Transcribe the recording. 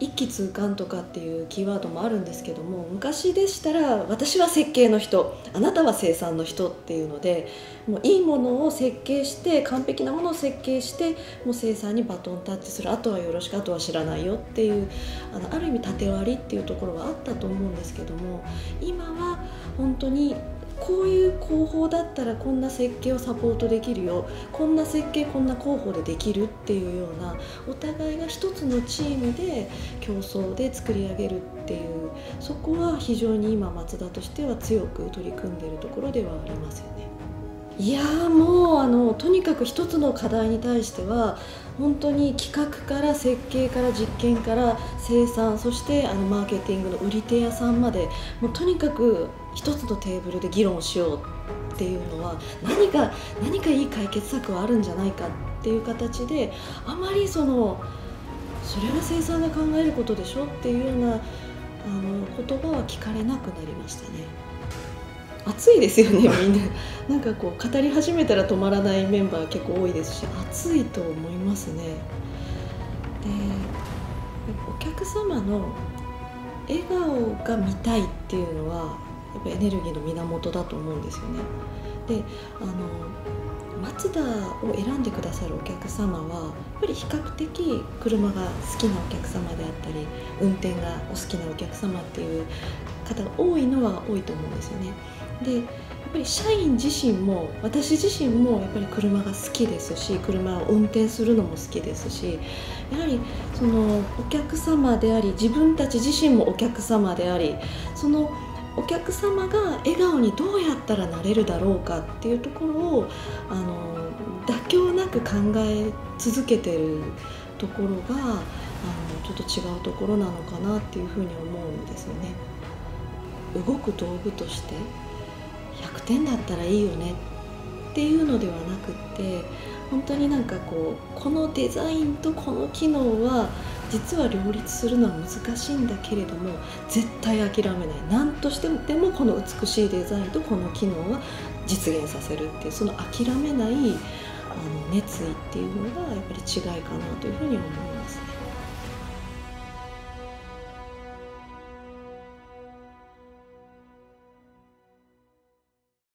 一気通貫とかっていうキーワードもあるんですけども昔でしたら私は設計の人あなたは生産の人っていうのでもういいものを設計して完璧なものを設計してもう生産にバトンタッチする。あとはよろしくあとは知らないよっていうあのある意味縦割りっていうところはあったと思うんですけども今は本当にこういう工法だったらこんな設計をサポートできるよこんな設計こんな工法でできるっていうようなお互いが一つのチームで競争で作り上げるっていうそこは非常に今松田としては強く取り組んでいるところではありますよね。いやもうあのとにかく一つの課題に対しては本当に企画から設計から実験から生産そしてあのマーケティングの売り手屋さんまでもうとにかく一つのテーブルで議論しようっていうのは何か何かいい解決策はあるんじゃないかっていう形であまりそのそれは生産が考えることでしょっていうようなあの言葉は聞かれなくなりましたね。暑いですよねみんな。なんかこう語り始めたら止まらないメンバー結構多いですし暑いと思いますね。でお客様の笑顔が見たいっていうのはやっぱエネルギーの源だと思うんですよね。であのマツダを選んでくださるお客様はやっぱり比較的車が好きなお客様であったり運転がお好きなお客様っていう方が多いのは多いと思うんですよね。でやっぱり社員自身も私自身もやっぱり車が好きですし車を運転するのも好きですしやはりそのお客様であり自分たち自身もお客様でありそのお客様が笑顔にどうやったらなれるだろうかっていうところをあの妥協なく考え続けてるところがあのちょっと違うところなのかなっていうふうに思うんですよね。動く道具として100点だったらいいよねっていうのではなくって本当になんかこうこのデザインとこの機能は実は両立するのは難しいんだけれども絶対諦めない何としてもでもこの美しいデザインとこの機能は実現させるっていうその諦めないあの熱意っていうのがやっぱり違いかなというふうに思います。